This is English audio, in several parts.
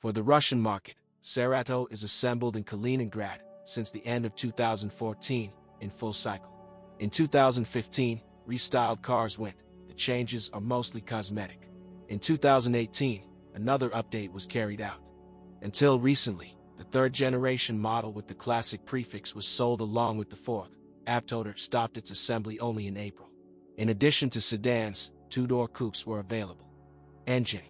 For the Russian market, Cerato is assembled in Kaliningrad since the end of 2014 in full cycle. In 2015, restyled cars went. The changes are mostly cosmetic. In 2018, another update was carried out. Until recently, the third generation model with the classic prefix was sold along with the fourth. Avtotor stopped its assembly only in April. In addition to sedans, two-door coupes were available. Engine.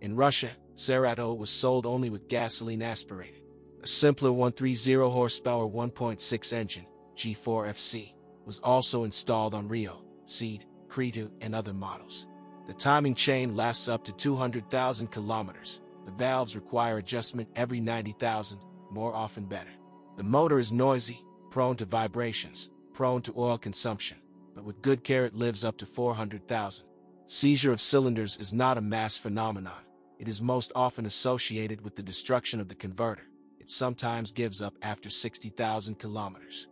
In Russia, Cerato was sold only with gasoline aspirated. A simpler 130 horsepower 1.6 engine, G4FC, was also installed on Rio, Ceed, Creta, and other models. The timing chain lasts up to 200,000 kilometers. The valves require adjustment every 90,000, more often better. The motor is noisy, prone to vibrations, prone to oil consumption, but with good care it lives up to 400,000. Seizure of cylinders is not a mass phenomenon. It is most often associated with the destruction of the converter. It sometimes gives up after 60,000 kilometers.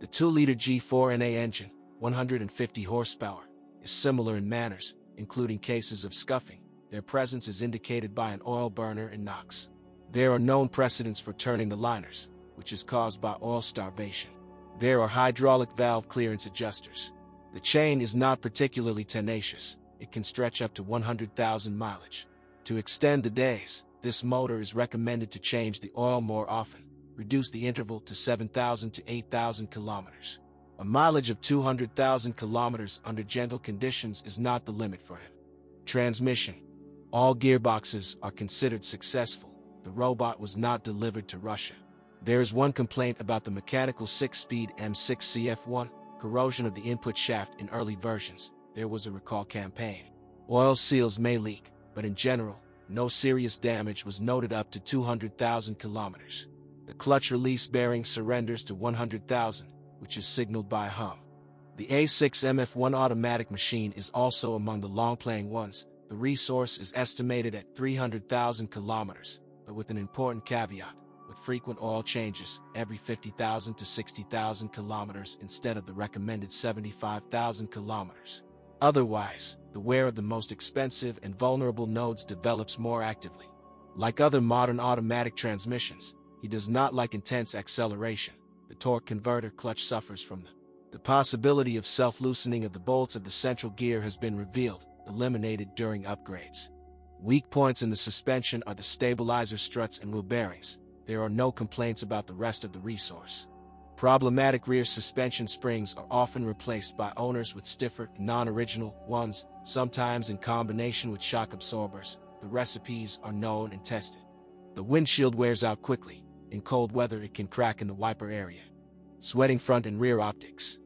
The 2-liter G4NA engine, 150 horsepower, is similar in manners, including cases of scuffing. Their presence is indicated by an oil burner and knocks. There are known precedents for turning the liners, which is caused by oil starvation. There are hydraulic valve clearance adjusters. The chain is not particularly tenacious. It can stretch up to 100,000 mileage. To extend the days, this motor is recommended to change the oil more often, reduce the interval to 7,000 to 8,000 kilometers. A mileage of 200,000 kilometers under gentle conditions is not the limit for him. Transmission. All gearboxes are considered successful. The robot was not delivered to Russia. There is one complaint about the mechanical 6-speed M6CF1, corrosion of the input shaft in early versions. There was a recall campaign. Oil seals may leak, but in general, no serious damage was noted up to 200,000 kilometers. The clutch release bearing surrenders to 100,000, which is signaled by a hum. The A6MF1 automatic machine is also among the long-playing ones. The resource is estimated at 300,000 kilometers, but with an important caveat, with frequent oil changes every 50,000 to 60,000 kilometers instead of the recommended 75,000 kilometers. Otherwise, the wear of the most expensive and vulnerable nodes develops more actively. Like other modern automatic transmissions, he does not like intense acceleration the torque converter clutch suffers from the. The possibility of self-loosening of the bolts of the central gear has been revealed, eliminated during upgrades. Weak points in the suspension are the stabilizer struts and wheel bearings. There are no complaints about the rest of the resource. Problematic rear suspension springs are often replaced by owners with stiffer, non-original ones, sometimes in combination with shock absorbers. The recipes are known and tested. The windshield wears out quickly, in cold weather, it can crack in the wiper area. Sweating front and rear optics.